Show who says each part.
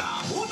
Speaker 1: だ。